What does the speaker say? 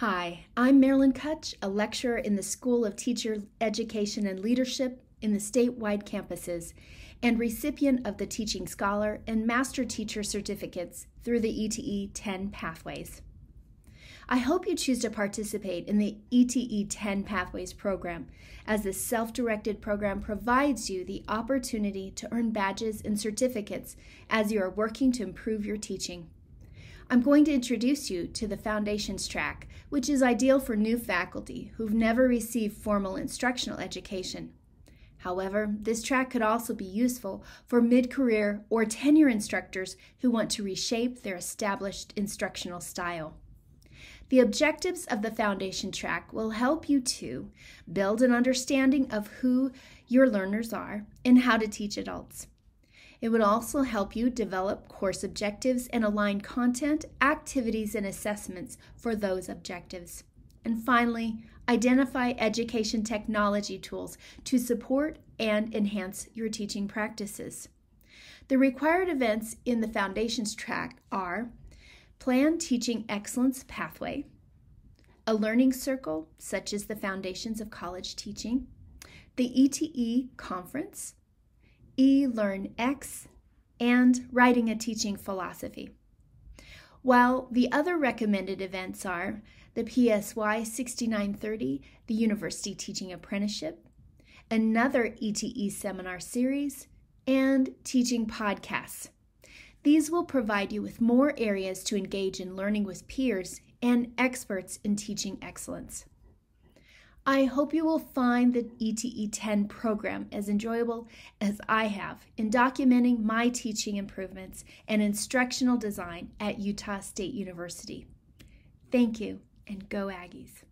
Hi, I'm Marilyn Cuch, a lecturer in the School of Teacher Education and Leadership in the statewide campuses and recipient of the Teaching Scholar and Master Teacher certificates through the ETE 10 Pathways. I hope you choose to participate in the ETE 10 Pathways program, as this self directed program provides you the opportunity to earn badges and certificates as you are working to improve your teaching. I'm going to introduce you to the Foundations track, which is ideal for new faculty who've never received formal instructional education. However, this track could also be useful for mid career or tenure instructors who want to reshape their established instructional style. The objectives of the Foundation track will help you to build an understanding of who your learners are and how to teach adults it would also help you develop course objectives and align content, activities, and assessments for those objectives. And finally, identify education technology tools to support and enhance your teaching practices. The required events in the Foundations track are Plan Teaching Excellence Pathway, a learning circle, such as the Foundations of College Teaching, the ETE Conference, eLearnX, and Writing a Teaching Philosophy. While the other recommended events are the PSY 6930, the University Teaching Apprenticeship, another ETE seminar series, and teaching podcasts. These will provide you with more areas to engage in learning with peers and experts in teaching excellence. I hope you will find the ETE 10 program as enjoyable as I have in documenting my teaching improvements and instructional design at Utah State University. Thank you, and go Aggies.